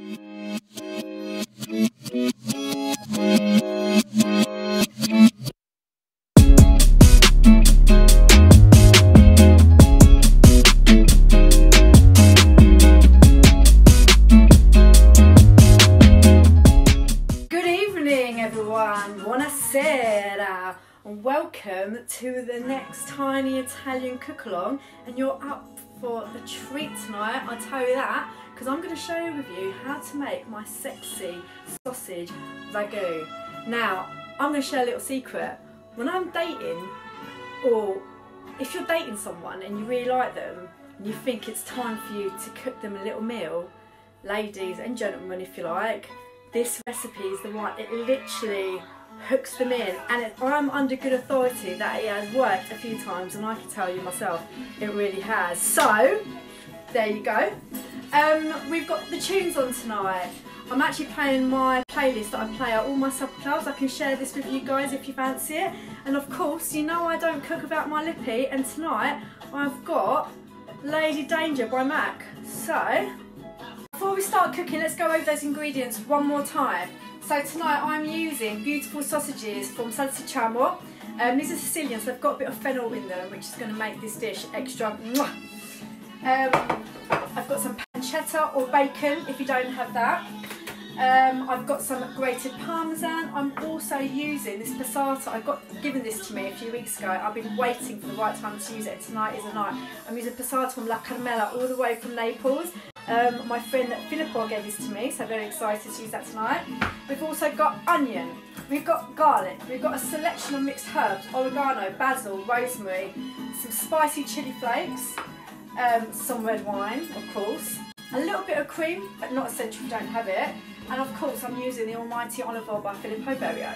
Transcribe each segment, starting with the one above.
Good evening, everyone. Buonasera. And welcome to the next tiny Italian cook along. And you're up for a treat tonight, I'll tell you that, because I'm going to share with you how to make my sexy sausage ragu. Now, I'm going to share a little secret. When I'm dating, or if you're dating someone and you really like them, and you think it's time for you to cook them a little meal, ladies and gentlemen, if you like, this recipe is the one. It literally hooks them in, and it, I'm under good authority that it has worked a few times, and I can tell you myself, it really has. So, there you go. Um, we've got the tunes on tonight. I'm actually playing my playlist that I play at all my supper clubs. I can share this with you guys if you fancy it. And of course, you know I don't cook without my lippy, and tonight I've got Lady Danger by Mac. So, before we start cooking, let's go over those ingredients one more time. So tonight I'm using beautiful sausages from Salsicciamo. Um, these are Sicilian, so they've got a bit of fennel in them, which is going to make this dish extra. Mwah. Um, I've got some pancetta or bacon, if you don't have that. Um, I've got some grated parmesan. I'm also using this passata. I got given this to me a few weeks ago. I've been waiting for the right time to use it. Tonight is the night. I'm using passata from La Carmela all the way from Naples. Um, my friend Filippo gave this to me, so very excited to use that tonight. We've also got onion, we've got garlic, we've got a selection of mixed herbs, oregano, basil, rosemary, some spicy chili flakes, um, some red wine, of course, a little bit of cream, but not essential if you don't have it, and of course I'm using the almighty olive oil by Filippo Berio.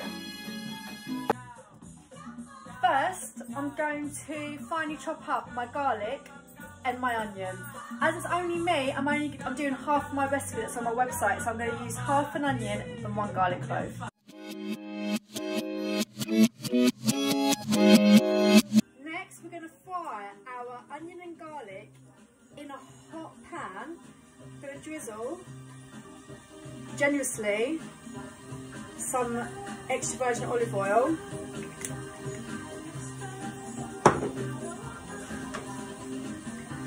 First, I'm going to finely chop up my garlic and my onion. As it's only me, I'm only I'm doing half my recipe that's on my website, so I'm going to use half an onion and one garlic clove. Pan. Going to drizzle generously some extra virgin olive oil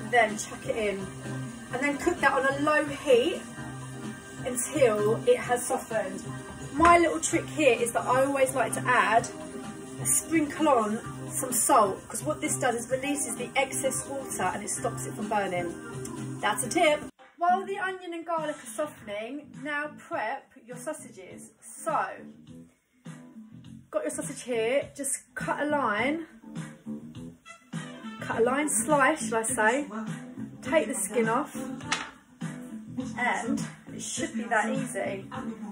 then chuck it in and then cook that on a low heat until it has softened. My little trick here is that I always like to add a sprinkle on some salt because what this does is releases the excess water and it stops it from burning. That's a tip. While the onion and garlic are softening, now prep your sausages. So, got your sausage here, just cut a line cut a line slice, shall I say, take the skin off, and it should be that easy.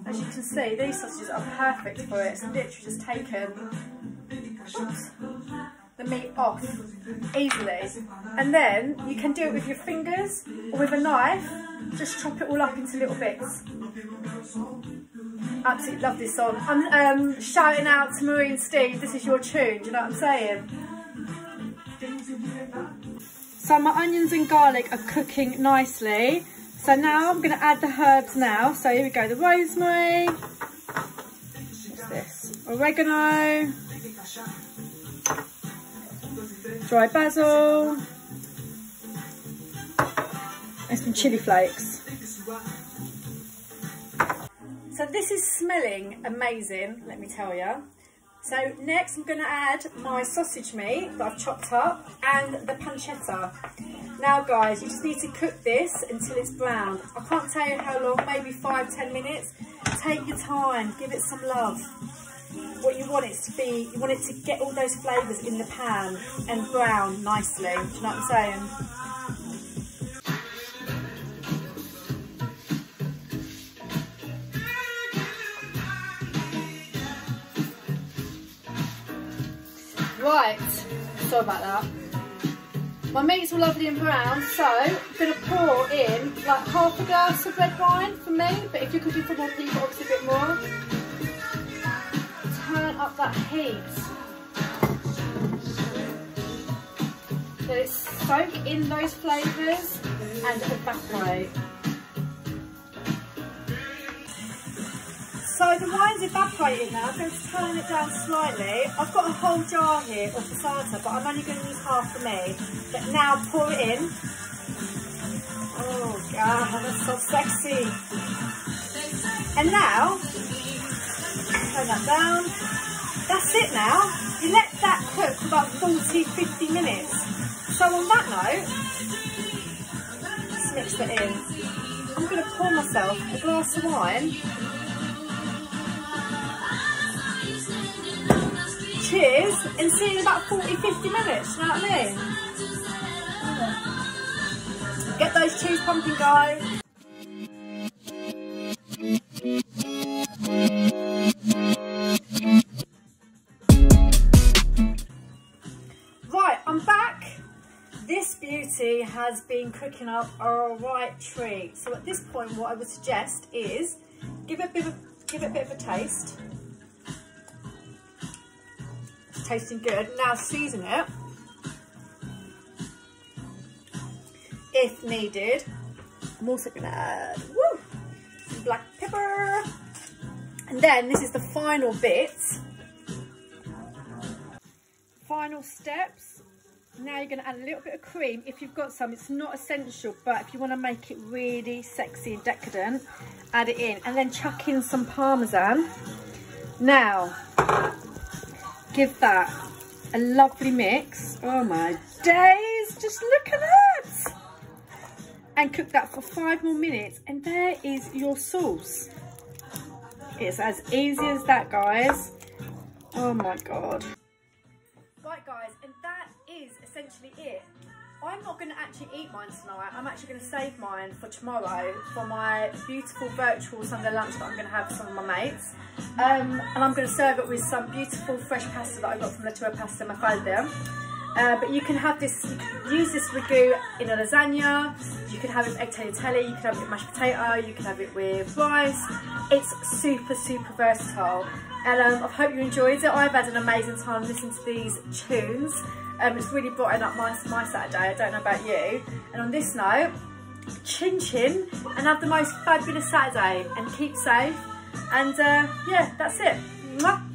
As you can see, these sausages are perfect for it. It's literally just taken oops, the meat off easily. And then you can do it with your fingers or with a knife, just chop it all up into little bits. Absolutely love this song. I'm um, shouting out to Marie and Steve, this is your tune, do you know what I'm saying? So my onions and garlic are cooking nicely. So now I'm going to add the herbs now. So here we go, the rosemary, what's this, oregano, dry basil, and some chili flakes. So this is smelling amazing, let me tell you. So next I'm going to add my sausage meat that I've chopped up and the pancetta. Now guys, you just need to cook this until it's brown. I can't tell you how long, maybe five, ten minutes. Take your time, give it some love. What you want it to be, you want it to get all those flavours in the pan and brown nicely. Do you know what I'm saying? Right, sorry about that. My meat's all lovely and brown, so I'm going to pour in like half a glass of red wine for me, but if you're cooking for more people, obviously a bit more. Up that heat. Let it soak in those flavours and evaporate. So the wine's evaporating now, I'm going to turn it down slightly. I've got a whole jar here of passata, but I'm only going to use half for me. But now pour it in. Oh God, that's so sexy. And now, turn that down. That's it now. You let that cook for about 40, 50 minutes. So on that note, let's mix that in. I'm going to pour myself a glass of wine cheers and see you in about 40, 50 minutes, you know what I mean? Get those cheese pumping, guys. Beauty has been cooking up a right treat. So at this point, what I would suggest is give it a bit of, give it a bit of a taste tasting good. Now season it. If needed. I'm also gonna add woo, some black pepper. And then this is the final bit. Final steps. Now you're gonna add a little bit of cream if you've got some. It's not essential, but if you wanna make it really sexy and decadent, add it in. And then chuck in some Parmesan. Now, give that a lovely mix. Oh my days, just look at that. And cook that for five more minutes and there is your sauce. It's as easy as that, guys. Oh my God. Right, guys, and that is essentially it. I'm not going to actually eat mine tonight. I'm actually going to save mine for tomorrow for my beautiful virtual Sunday lunch that I'm going to have with some of my mates. Um, and I'm going to serve it with some beautiful fresh pasta that I got from La Tua Pasta Mafalda. Uh, but you can have this, you can use this ragu in a lasagna, you can have it with egg tagliatelle, you can have it with mashed potato, you can have it with rice. It's super, super versatile. And um, I hope you enjoyed it. I've had an amazing time listening to these tunes. Um, it's really brightened up my, my Saturday, I don't know about you. And on this note, chin chin and have the most fabulous Saturday and keep safe. And uh, yeah, that's it. Mwah.